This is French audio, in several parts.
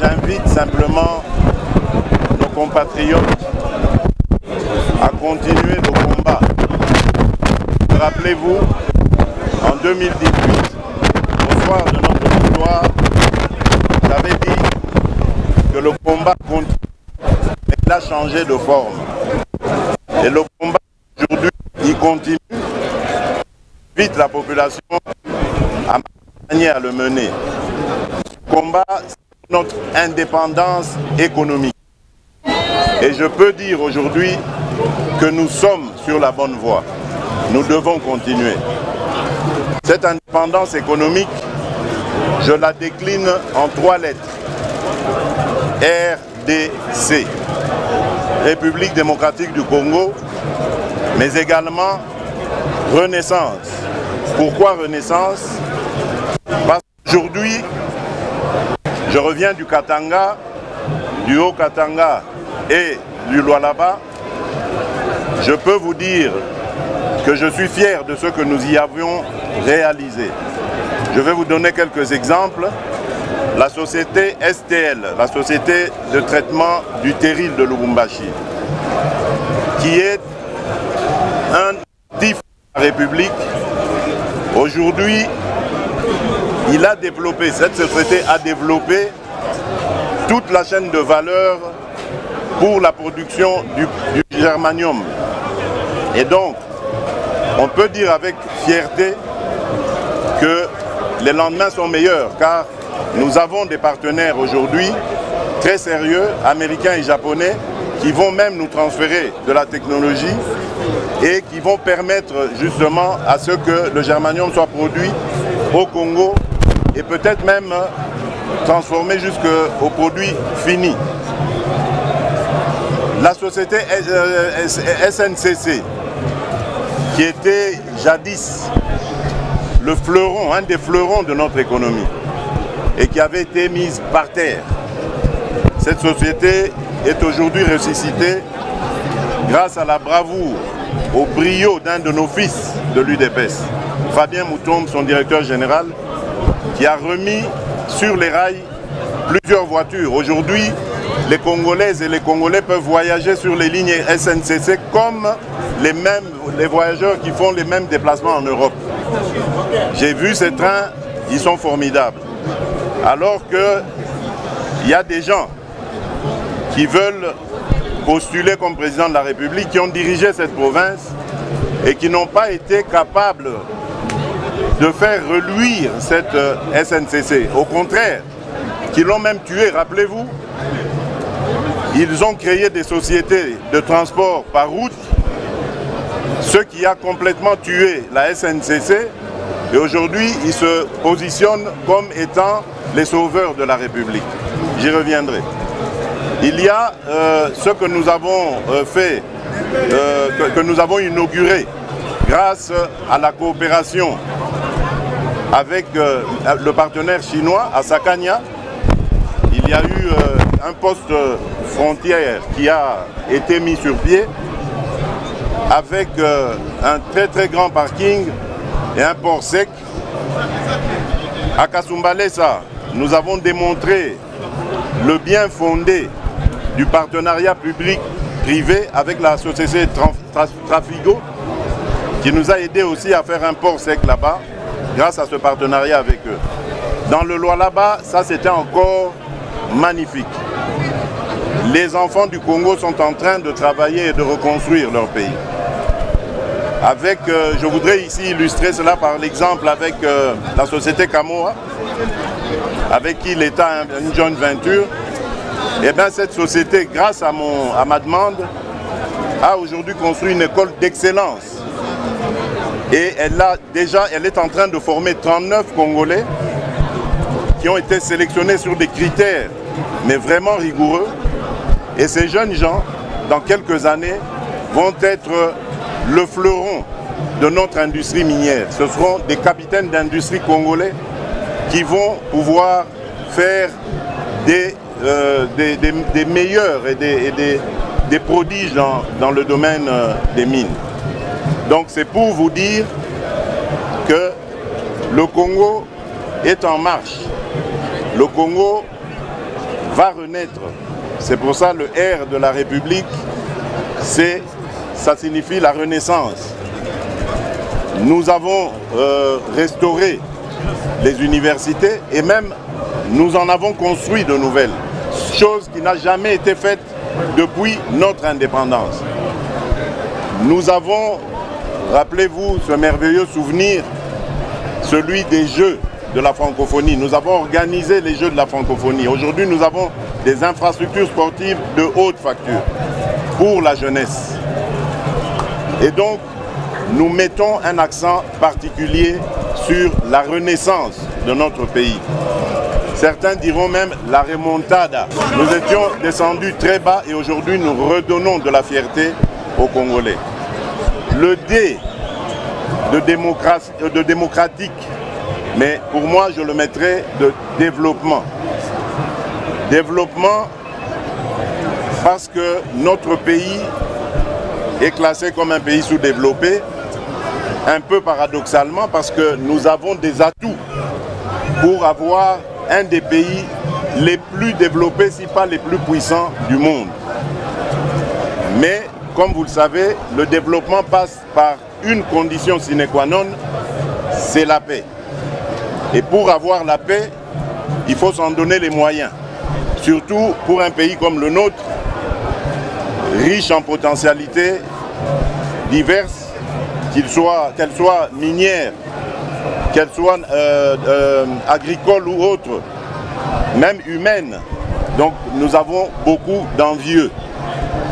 j'invite simplement nos compatriotes à continuer le combat. Rappelez-vous, en 2018, au soir de notre victoire, j'avais dit que le combat continue, mais il a changé de forme. Et le combat aujourd'hui, il continue. Vite la population à manière à le mener. Ce combat, notre indépendance économique. Et je peux dire aujourd'hui que nous sommes sur la bonne voie. Nous devons continuer. Cette indépendance économique, je la décline en trois lettres. RDC, République démocratique du Congo, mais également Renaissance. Pourquoi Renaissance? Parce qu'aujourd'hui, je reviens du Katanga, du Haut-Katanga et du Lualaba. Je peux vous dire que je suis fier de ce que nous y avions réalisé. Je vais vous donner quelques exemples. La société STL, la société de traitement du terril de Lubumbashi, qui est un de la République, aujourd'hui, il a développé, cette société a développé toute la chaîne de valeur pour la production du, germanium. Et donc, on peut dire avec fierté que les lendemains sont meilleurs car nous avons des partenaires aujourd'hui très sérieux, américains et japonais, qui vont même nous transférer de la technologie et qui vont permettre justement à ce que le germanium soit produit au Congo et peut-être même transformé jusqu'au produit fini. La société SNCC, qui était jadis le fleuron, un des fleurons de notre économie, et qui avait été mise par terre. Cette société est aujourd'hui ressuscitée grâce à la bravoure, au brio d'un de nos fils de l'UDPS, Fabien Moutombe, son directeur général, qui a remis sur les rails plusieurs voitures. Aujourd'hui, les Congolaises et les Congolais peuvent voyager sur les lignes SNCC comme les, voyageurs qui font les mêmes déplacements en Europe. J'ai vu ces trains, ils sont formidables. Alors qu'il y a des gens qui veulent postuler comme président de la République, qui ont dirigé cette province et qui n'ont pas été capables de faire reluire cette SNCC. Au contraire, qui l'ont même tué, rappelez-vous, ils ont créé des sociétés de transport par route, ce qui a complètement tué la SNCC. Et aujourd'hui, ils se positionnent comme étant les sauveurs de la République. J'y reviendrai. Il y a euh, ce que nous avons euh, fait, euh, que, nous avons inauguré grâce à la coopération avec le partenaire chinois, Asakania. Il y a eu un poste frontière qui a été mis sur pied avec euh, un très très grand parking et un port sec. À Kasumbalesa, nous avons démontré le bien fondé du partenariat public-privé avec la société Trafigo qui nous a aidé aussi à faire un port sec là-bas grâce à ce partenariat avec eux. Dans le Loi là-bas, ça c'était encore magnifique les enfants du Congo sont en train de travailler et de reconstruire leur pays. Avec, euh, je voudrais ici illustrer cela par l'exemple avec euh, la société Camoa, avec qui l'État a une joint venture. Et bien cette société, grâce à, mon, à ma demande, a aujourd'hui construit une école d'excellence. Et elle, a déjà, elle est en train de former 39 Congolais qui ont été sélectionnés sur des critères, mais vraiment rigoureux. Et ces jeunes gens, dans quelques années, vont être le fleuron de notre industrie minière. Ce seront des capitaines d'industrie congolais qui vont pouvoir faire des, euh, meilleurs et des, prodiges dans, dans, le domaine euh, des mines. Donc c'est pour vous dire que le Congo est en marche. Le Congo va renaître. C'est pour ça le R de la République, ça signifie la renaissance. Nous avons euh, restauré les universités et même nous en avons construit de nouvelles, chose qui n'a jamais été faite depuis notre indépendance. Nous avons, rappelez-vous ce merveilleux souvenir, celui des Jeux de la francophonie. Nous avons organisé les Jeux de la francophonie. Aujourd'hui, nous avons des infrastructures sportives de haute facture pour la jeunesse. Et donc, nous mettons un accent particulier sur la renaissance de notre pays. Certains diront même la remontada. Nous étions descendus très bas et aujourd'hui nous redonnons de la fierté aux Congolais. Le D de, démocratie, de démocratique, mais pour moi je le mettrais de développement. Développement parce que notre pays est classé comme un pays sous-développé, un peu paradoxalement parce que nous avons des atouts pour avoir un des pays les plus développés, si pas les plus puissants du monde. Mais, comme vous le savez, le développement passe par une condition sine qua non, c'est la paix. Et pour avoir la paix, il faut s'en donner les moyens. Surtout pour un pays comme le nôtre, riche en potentialités diverses, qu'elles soient, minières, qu'elles soient euh, euh, agricoles ou autres, même humaines. Donc nous avons beaucoup d'envieux.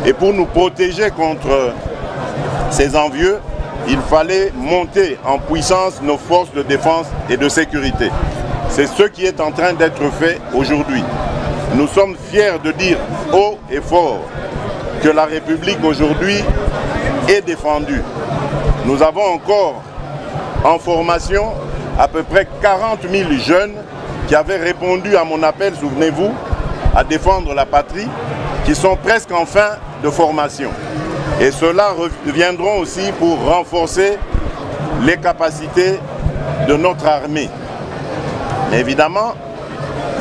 Et pour nous protéger contre ces envieux, il fallait monter en puissance nos forces de défense et de sécurité. C'est ce qui est en train d'être fait aujourd'hui. Nous sommes fiers de dire haut et fort que la République aujourd'hui est défendue. Nous avons encore en formation à peu près 40 000 jeunes qui avaient répondu à mon appel, souvenez-vous, à défendre la patrie, qui sont presque en fin de formation. Et ceux-là reviendront aussi pour renforcer les capacités de notre armée. Mais évidemment,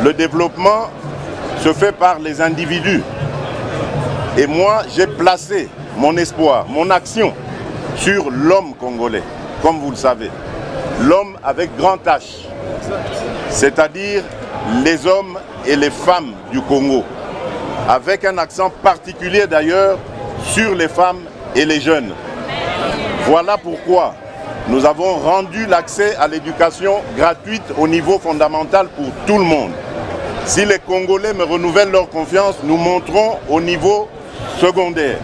le développement se fait par les individus. Et moi, j'ai placé mon espoir, mon action sur l'homme congolais, comme vous le savez. L'homme avec grand H, c'est-à-dire les hommes et les femmes du Congo, avec un accent particulier d'ailleurs sur les femmes et les jeunes. Voilà pourquoi nous avons rendu l'accès à l'éducation gratuite au niveau fondamental pour tout le monde. Si les Congolais me renouvellent leur confiance, nous monterons au niveau secondaire.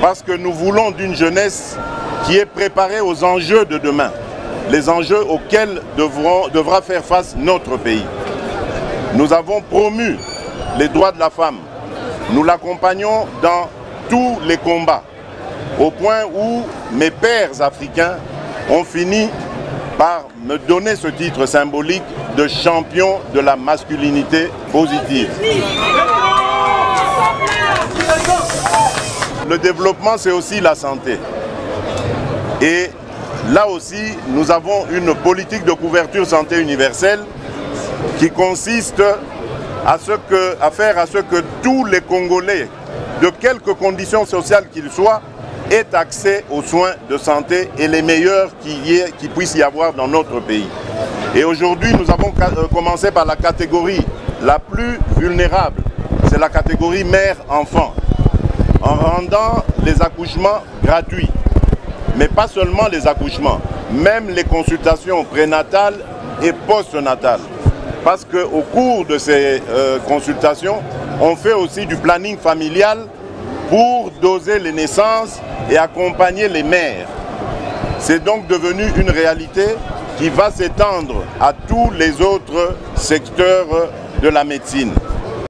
Parce que nous voulons d'une jeunesse qui est préparée aux enjeux de demain, les enjeux auxquels devra faire face notre pays. Nous avons promu les droits de la femme. Nous l'accompagnons dans tous les combats, au point où mes pères africains ont fini par me donner ce titre symbolique de champion de la masculinité positive. Le développement, c'est aussi la santé. Et là aussi, nous avons une politique de couverture santé universelle qui consiste à, à faire à ce que tous les Congolais, de quelque conditions sociales qu'ils soient, aient accès aux soins de santé et les meilleurs qu'il qui puisse y avoir dans notre pays. Et aujourd'hui, nous avons euh, commencé par la catégorie la plus vulnérable, c'est la catégorie mère-enfant, en rendant les accouchements gratuits. Mais pas seulement les accouchements, même les consultations prénatales et postnatales. Parce qu'au cours de ces euh, consultations, on fait aussi du planning familial pour doser les naissances et accompagner les mères. C'est donc devenu une réalité qui va s'étendre à tous les autres secteurs de la médecine.